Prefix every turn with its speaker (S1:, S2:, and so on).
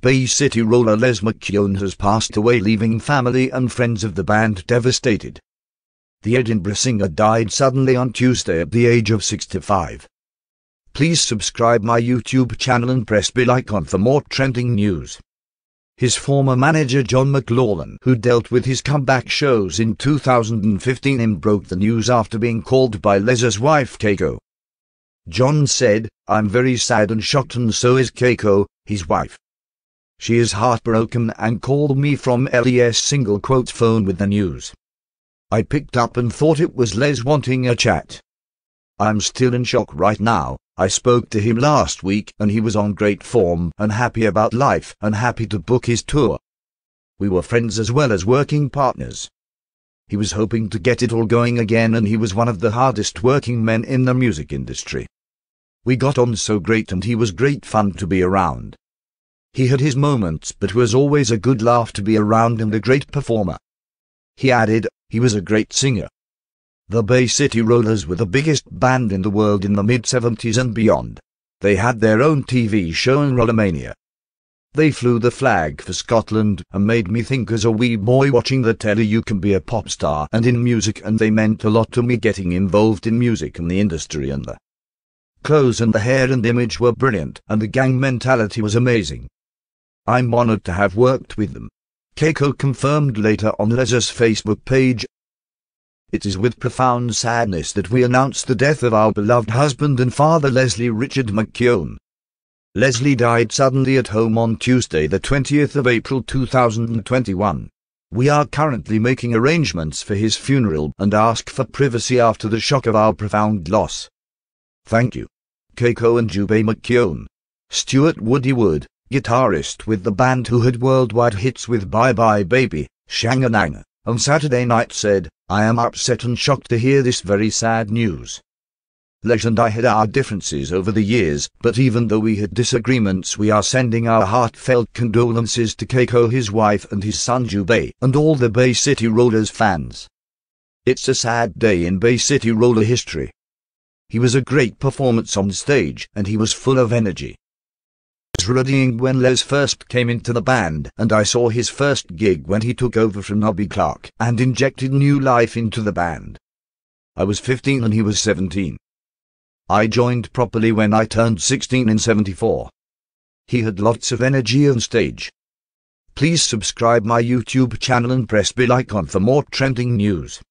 S1: Bay City roller Les McKeown has passed away leaving family and friends of the band devastated. The Edinburgh singer died suddenly on Tuesday at the age of 65. Please subscribe my YouTube channel and press bell icon for more trending news. His former manager John McLaughlin, who dealt with his comeback shows in 2015 and broke the news after being called by Les's wife Keiko. John said, I'm very sad and shocked and so is Keiko, his wife. She is heartbroken and called me from LES single quote phone with the news. I picked up and thought it was Les wanting a chat. I'm still in shock right now. I spoke to him last week and he was on great form and happy about life and happy to book his tour. We were friends as well as working partners. He was hoping to get it all going again and he was one of the hardest working men in the music industry. We got on so great and he was great fun to be around. He had his moments but was always a good laugh to be around and a great performer. He added, he was a great singer. The Bay City Rollers were the biggest band in the world in the mid-70s and beyond. They had their own TV show in Rollermania. They flew the flag for Scotland and made me think as a wee boy watching the telly you can be a pop star and in music and they meant a lot to me getting involved in music and the industry and the clothes and the hair and image were brilliant and the gang mentality was amazing. I'm honored to have worked with them. Keiko confirmed later on Les's Facebook page it is with profound sadness that we announce the death of our beloved husband and father Leslie Richard McKeown. Leslie died suddenly at home on Tuesday the 20th of April 2021. We are currently making arrangements for his funeral and ask for privacy after the shock of our profound loss. Thank you. Keiko and Jubei McKeown. Stuart Woody Wood, guitarist with the band who had worldwide hits with Bye Bye Baby, Shang-a-Lang on Saturday night said, I am upset and shocked to hear this very sad news. Les and I had our differences over the years, but even though we had disagreements we are sending our heartfelt condolences to Keiko his wife and his son Jubei, and all the Bay City Rollers fans. It's a sad day in Bay City Roller history. He was a great performance on stage, and he was full of energy was readying when Les first came into the band, and I saw his first gig when he took over from Nobby Clark and injected new life into the band. I was 15 and he was 17. I joined properly when I turned 16 in 74. He had lots of energy on stage. Please subscribe my YouTube channel and press bell icon for more trending news.